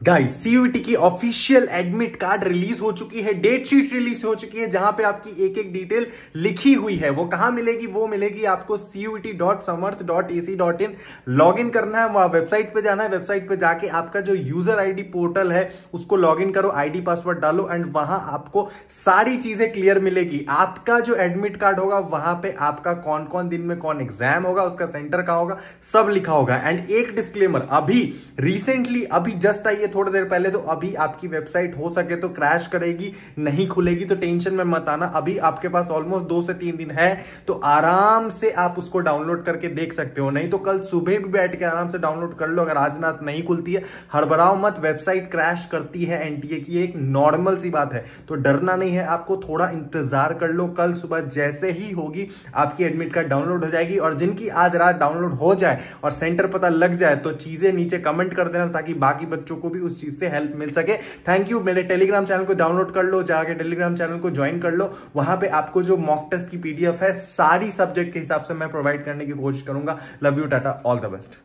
Guys CUET की official admit card release हो चुकी है डेट शीट रिलीज़ हो चुकी है, जहाँ पे आपकी एक एक डिटेल लिखी हुई है। वो कहाँ मिलेगी? वो मिलेगी आपको CUET dot Samarth dot A C dot in log in करना है, वहाँ वेबसाइट पे जाना है वेबसाइट पे जाके आपका जो यूज़र आईडी पोर्टल है, उसको लॉग इन करो आईडी पासवर्ड डालो एंड वहाँ आपको सारी चीज़ें क्लियर मिलेगी। आपका जो एडमिट कार्ड होगा, वहाँ पे आपका कौन कौन दिन में कौन एग्ज़ाम होगा, उसका सेंटर कहा होगा, सब लिखा होगा। एंड एक डिस्क्लेमर अभी रिसेंटली अभी जस्ट आइए थोड़ी देर पहले तो अभी आपकी वेबसाइट हो सके तो क्रैश करेगी, नहीं खुलेगी तो टेंशन में मत आना। अभी आपके पास ऑलमोस्ट दो से तीन दिन है तो आराम से आप उसको डाउनलोड करके देख सकते हो। नहीं तो कल सुबह भी बैठ के आराम से डाउनलोड कर लो, अगर आज रात नहीं खुलती है। हड़बड़ाओ मत, वेबसाइट क्रैश करती है एनटीए की एक नॉर्मल सी बात है। तो डरना नहीं है, आपको थोड़ा इंतज़ार कर लो, कल सुबह जैसे ही होगी, आपकी एडमिट कार्ड डाउनलोड हो जाएगी, और जिनकी आज रात डाउनलोड हो जाए, और सेंटर पता लग जाए तो चीज़ें नीचे कमेंट कर देना, ताकि बाकी बच्चों को भी उस चीज़ से हेल्प मिल सके। थैंक यू मेरे टेलीग्राम चैनल को डाउनलोड कर लो, जाके टेलीग्राम चैनल को ज्वाइन कर लो। वहाँ पे आपको जो मॉक टेस्ट की पीडीएफ है, सारी सब्जेक्ट के हिसाब से मैं प्रोवाइड करने की कोशिश करूँगा। Love you tata all the best